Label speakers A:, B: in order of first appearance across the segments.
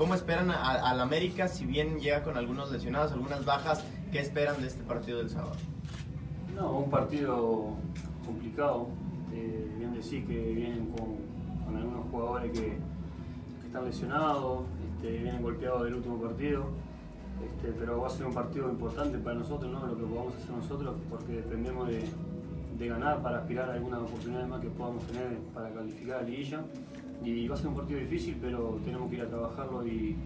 A: ¿Cómo esperan al América si bien llega con algunos lesionados, algunas bajas? ¿Qué esperan de este partido del sábado?
B: No, un partido complicado. Eh, bien decir que vienen con, algunos jugadores que, están lesionados, este, vienen golpeados del último partido. Este, pero va a ser un partido importante para nosotros, ¿no? lo que podamos hacer nosotros, porque dependemos de, ganar para aspirar a alguna oportunidad más que podamos tener para calificar a la liguilla. Y va a ser un partido difícil, pero tenemos que ir a trabajarlo y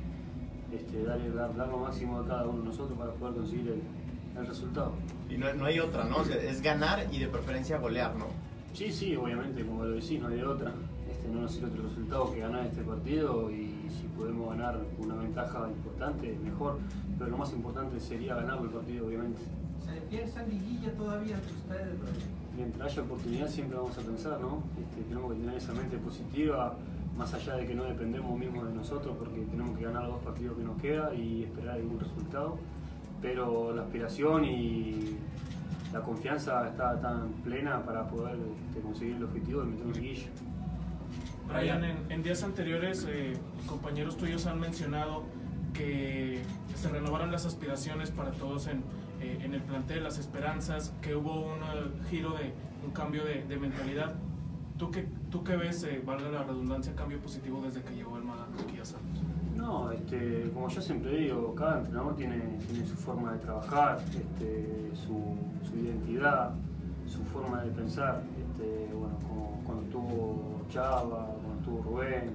B: este, darle, dar, lo máximo a cada uno de nosotros para poder conseguir el, resultado.
A: Y no, no, hay otra, ¿no? es ganar y de preferencia golear, ¿no?
B: Sí, sí, obviamente, como lo decís, no hay otra. Este no nos sirve otro resultado que ganar este partido y si podemos ganar una ventaja importante, mejor. Pero lo más importante sería ganar el partido, obviamente.
C: ¿Se piensa en liguilla todavía entre ustedes?
B: Mientras haya oportunidad siempre vamos a pensar, ¿no? Este, tenemos que tener esa mente positiva, más allá de que no dependemos mismo de nosotros, porque tenemos que ganar los dos partidos que nos queda y esperar algún resultado. Pero la aspiración y la confianza está tan plena para poder este, conseguir el objetivo de meter un guilla.
D: Brian, en, días anteriores, eh, compañeros tuyos han mencionado que se renovaron las aspiraciones para todos en, eh, en el plantel, las esperanzas, que hubo un uh, giro de un cambio de, de, mentalidad. ¿Tú qué, tú qué ves, eh, valga la redundancia, cambio positivo desde que llegó el aquí a Santos?
B: No, este, como yo siempre digo, cada entrenador tiene, tiene su forma de trabajar, este, su, su, identidad, su forma de pensar. Este, bueno, como cuando tuvo Chava, cuando tuvo Rubén,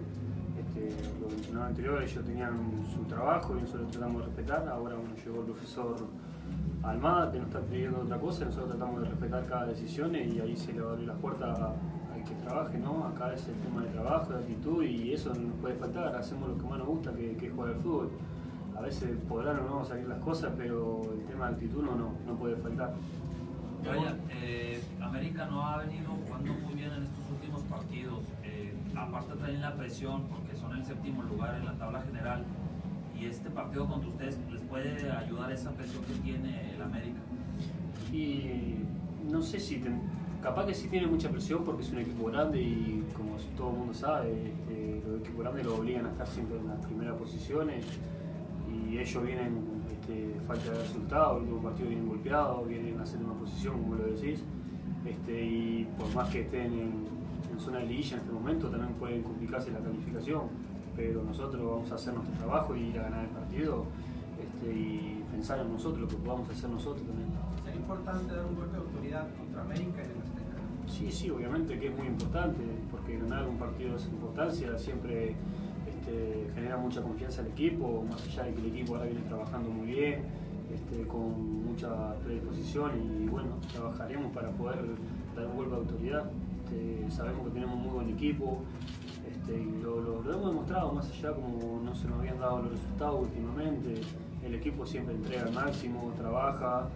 B: este, los entrenadores anteriores ellos tenían su trabajo y nosotros tratamos de respetar. Ahora bueno, llegó el profesor Almada, que no está pidiendo otra cosa, nosotros tratamos de respetar cada decisión y ahí se le va a abrir las puertas al que trabaje, ¿no? Acá es el tema de trabajo, de actitud y eso no nos puede faltar, hacemos lo que más nos gusta, que, es jugar al fútbol. A veces podrán o no salir las cosas, pero el tema de actitud no, no, puede faltar.
E: Vaya, eh, América no ha venido jugando muy bien en estos últimos partidos. Eh, aparte traen la presión porque son el séptimo lugar en la tabla general y este partido contra ustedes les puede ayudar esa presión que tiene el América.
B: Y no sé si, capaz que sí tiene mucha presión porque es un equipo grande y como todo el mundo sabe, este, los equipos grandes lo obligan a estar siempre en las primeras posiciones y ellos vienen este, falta de resultados, el último partido vienen golpeados, vienen a hacer una posición como lo decís, este, y por más que estén en, zona de liguilla en este momento también pueden complicarse la calificación pero nosotros vamos a hacer nuestro trabajo y ir a ganar el partido este, y pensar en nosotros, lo que podamos hacer nosotros también.
C: ¿Sería importante dar un golpe de autoridad contra América en el Azteca?
B: Sí, sí, obviamente que es muy importante, porque ganar un partido de esa importancia siempre este, genera mucha confianza al equipo, más allá de que el equipo ahora viene trabajando muy bien, este, con mucha predisposición y bueno, trabajaremos para poder dar un golpe de autoridad. sabemos que tenemos un muy buen equipo, este, y lo, hemos demostrado más allá como no se nos habían dado los resultados últimamente. El equipo siempre entrega al máximo, trabaja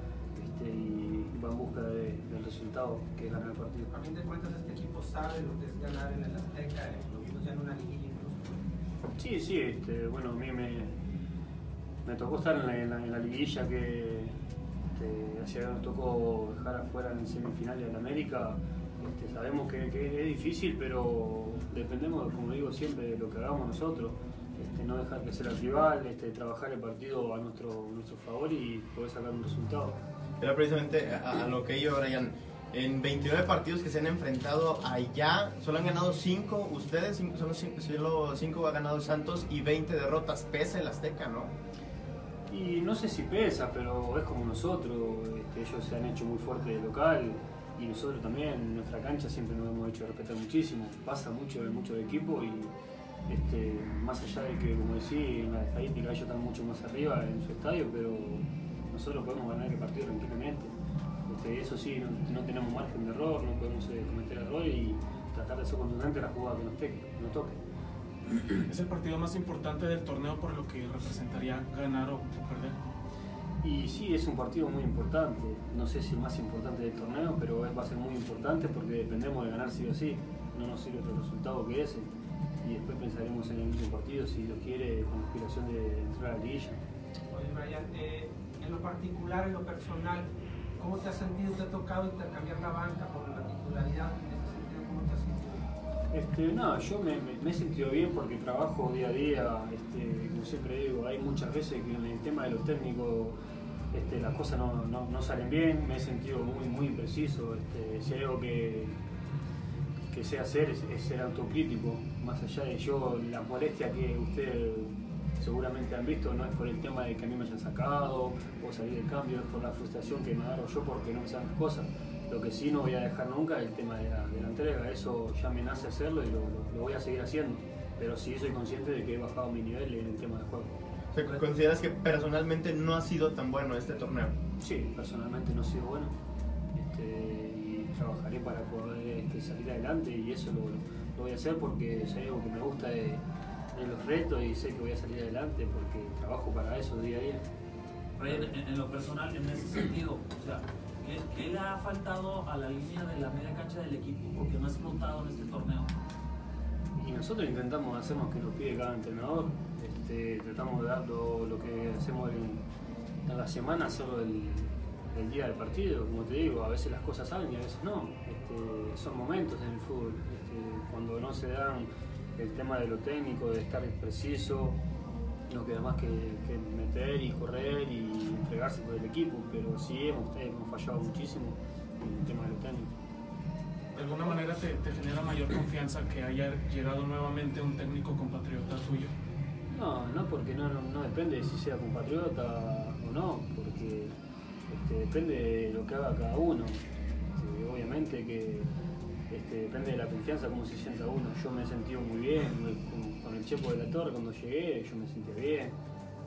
B: este, y va en busca del resultado que es ganar el partido.
C: A fin de cuentas este equipo sabe lo que es ganar en el Azteca, lo vimos ya en una liguilla incluso.
B: Sí, sí, este, bueno, a mí me, me tocó estar en la, en la, liguilla que este, nos tocó dejar afuera en semifinales de América. Este, sabemos que, es difícil, pero dependemos, como digo siempre, de lo que hagamos nosotros. Este, no dejar que sea el rival, este, trabajar el partido a nuestro, nuestro favor y poder sacar un resultado.
A: Era precisamente a, lo que yo, Brian. En 29 partidos que se han enfrentado allá, solo han ganado 5 ustedes, solo 5 ha ganado Santos y 20 derrotas, pesa el Azteca, ¿no?
B: Y no sé si pesa, pero es como nosotros, ellos se han hecho muy fuerte de local, y nosotros también en nuestra cancha siempre nos hemos hecho respetar muchísimo. Pasa mucho en mucho de equipo y este, más allá de que, como decía, en la estadística ellos están mucho más arriba en su estadio, pero nosotros podemos ganar el partido tranquilamente. Este, eso sí, no, tenemos margen de error, no podemos eh, cometer error y tratar de ser contundente la jugada que nos, que nos toque.
D: Es el partido más importante del torneo por lo que representaría ganar o perder.
B: Y sí, es un partido muy importante. No sé si el más importante del torneo, pero va a ser muy importante porque dependemos de ganar sí o sí. No nos sirve otro resultado que ese. Y después pensaremos en el último partido si lo quiere con la aspiración de entrar a la liguilla.
C: Oye, Brian, eh, en lo particular, en lo personal, ¿cómo te has sentido? ¿Te ha tocado intercambiar la banca por la titularidad?
B: Este, yo me, he sentido bien porque trabajo día a día, este, como siempre digo, hay muchas veces que en el tema de los técnicos este, las cosas no, no- salen bien, me he sentido muy, muy impreciso. Este, si hay algo que, que sé hacer es, es ser autocrítico, más allá de yo, la molestia que ustedes seguramente han visto no es por el tema de que a mí me hayan sacado o salir del cambio, es por la frustración que me agarro yo porque no me salen las cosas. Lo que sí no voy a dejar nunca es el tema de la, de la entrega, eso ya me nace hacerlo y lo, lo- lo voy a seguir haciendo. Pero sí soy consciente de que he bajado mi nivel en el tema de juego.
A: O sea, ¿Consideras que personalmente no ha sido tan bueno este torneo?
B: Sí, personalmente no he sido bueno este, y trabajaré para poder este, salir adelante y eso lo, lo voy a hacer porque hay algo que me gusta de, de los retos y sé que voy a salir adelante porque trabajo para eso día a día.
E: En, en lo personal, en ese sentido, o sea, ¿qué, qué le ha faltado a la línea de la media cancha del equipo? Porque no ha explotado en este torneo.
B: Y nosotros intentamos hacer lo que nos pide cada entrenador, este, tratamos de dar lo, que hacemos en, en la semana, el, el día del partido, como te digo, a veces las cosas salen y a veces no, Este, son momentos en el fútbol, Este, cuando no se dan el tema de lo técnico, de estar preciso, no queda más que, que meter y correr y entregarse por el equipo, pero sí hemos, hemos fallado muchísimo en el tema de lo técnico.
D: ¿De alguna manera te, te genera mayor confianza que haya llegado nuevamente un técnico compatriota tuyo?
B: No, no porque no, no, no depende de si sea compatriota o no, porque este, depende de lo que haga cada uno. Este, obviamente que este, depende de la confianza, cómo se sienta uno. Yo me he sentido muy bien con, con el Chepo de la Torre cuando llegué, yo me sentí bien.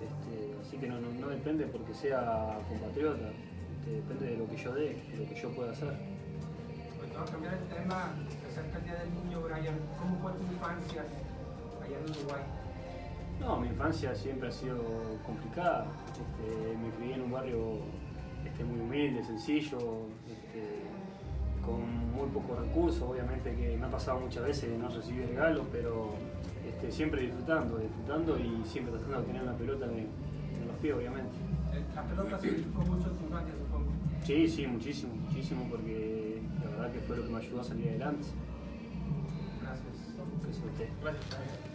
B: Este, así que no, no, no depende porque sea compatriota, este, depende de lo que yo dé, de lo que yo pueda hacer.
C: Vamos a cambiar el tema, acerca del Niño, Brian. ¿Cómo fue tu infancia allá en Uruguay?
B: No, mi infancia siempre ha sido complicada. Este, me crié en un barrio este, muy humilde, sencillo, este, con muy pocos recursos. Obviamente que me ha pasado muchas veces de no recibir regalos, pero este, siempre disfrutando, disfrutando y siempre tratando de tener una pelota en, en los pies, obviamente.
C: Eh, La pelota significó mucho en tu infancia, supongo.
B: Sí, sí, muchísimo, muchísimo, porque la verdad que fue lo que me ayudó a salir adelante.
C: Gracias.
B: Eso, este,
D: Gracias.